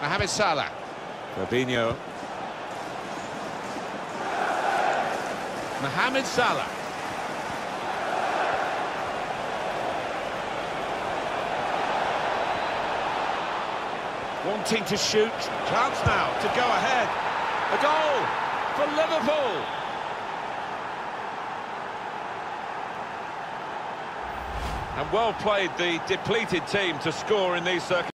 Mohamed Salah. Fabinho. Mohamed Salah. Wanting to shoot. Chance now to go ahead. A goal for Liverpool. And well played the depleted team to score in these circumstances.